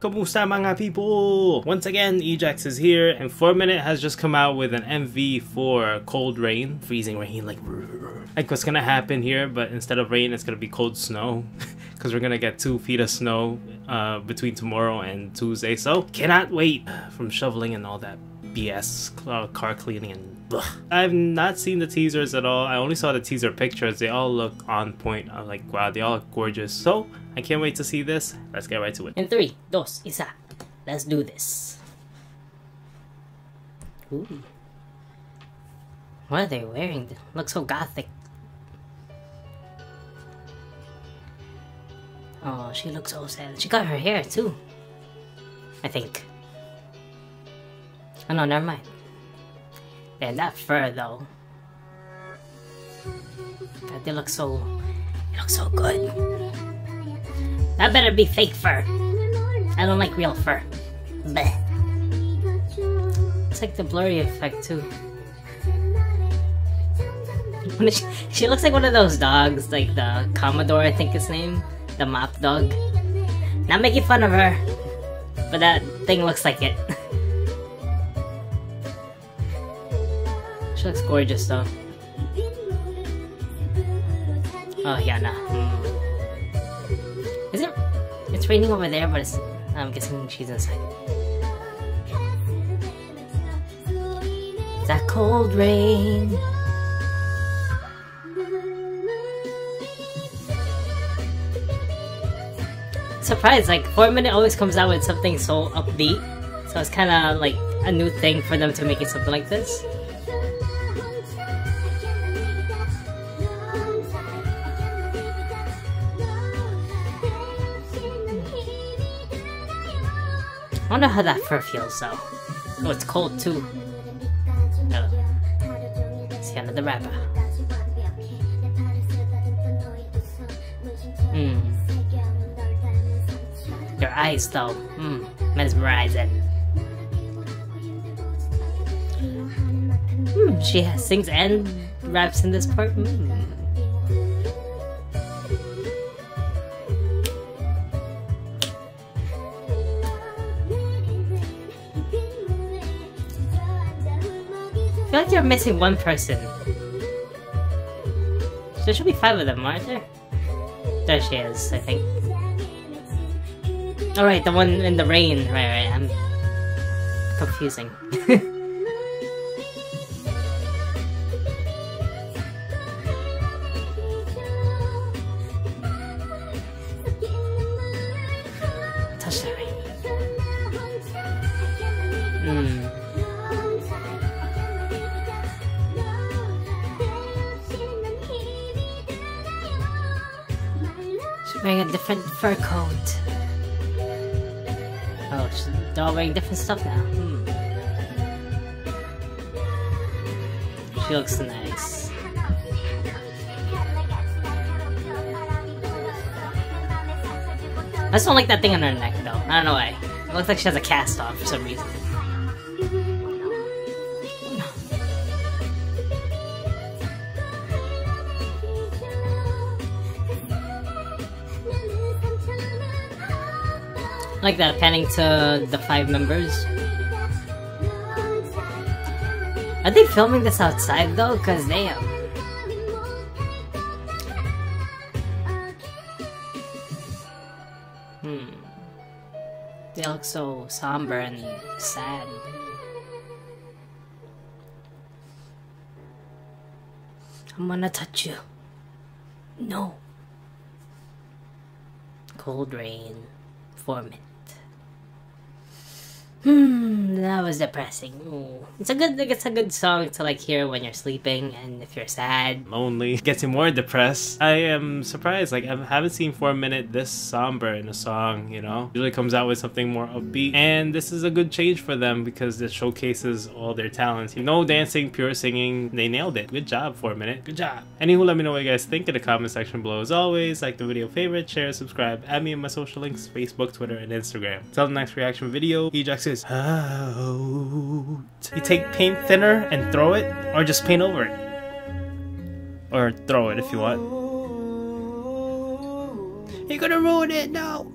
Kamusta mga people? Once again, Ejax is here, and 4 Minute has just come out with an MV for Cold Rain, freezing rain, like like what's gonna happen here, but instead of rain, it's gonna be cold snow. Because we're gonna get two feet of snow uh, between tomorrow and Tuesday, so cannot wait from shoveling and all that BS car cleaning and I've not seen the teasers at all. I only saw the teaser pictures. They all look on point. I'm like, wow, they all look gorgeous. So I can't wait to see this. Let's get right to it. In three, dos, isa. Let's do this. Ooh. What are they wearing? They look so gothic. Oh, she looks so sad. She got her hair too. I think. Oh no, never mind. Man, that fur though. God, they look so. They look so good. That better be fake fur. I don't like real fur. Bleh. It's like the blurry effect too. she, she looks like one of those dogs, like the Komondor, I think his name, the mop dog. Not making fun of her, but that thing looks like it. she looks gorgeous though. Oh yeah, nah. Mm. Is it? It's raining over there, but it's. I'm guessing she's inside. That cold rain. Surprised, like 4 Minute always comes out with something so upbeat, so it's kind of like a new thing for them to make it something like this. I wonder how that fur feels though. Oh, it's cold too. Oh. It's the end of the rapper. Hmm. Your eyes though. Hmm. Mesmerizing. Hmm. She sings and raps in this part. Hmm. I feel like you're missing one person. There should be five of them, aren't there? There she is, I think. Alright, the one in the rain. Right, right, I'm confusing. Touch that rain. Hmm. Wearing a different fur coat. Oh, they're all wearing different stuff now. Hmm. She looks nice. I just don't like that thing on her neck though. I don't know why. It looks like she has a cast off for some reason. Like that, panning to the five members. Are they filming this outside though? Cause they Hmm. They look so somber and sad. I'm gonna touch you. No. Cold rain. 4 Minute. Hmm, that was depressing. Ooh. It's a good, like, it's a good song to like hear when you're sleeping and if you're sad. Lonely gets you more depressed. I am surprised. Like I haven't seen for a minute this somber in a song. You know, usually comes out with something more upbeat, and this is a good change for them because it showcases all their talents. You know, dancing, pure singing, they nailed it. Good job for a minute. Good job. Anywho, let me know what you guys think in the comment section below. As always, like the video, favorite, share, subscribe. Add me in my social links: Facebook, Twitter, and Instagram. Till the next reaction video, Ejax is You take paint thinner and throw it, or just paint over it. Or throw it if you want. You're gonna ruin it now.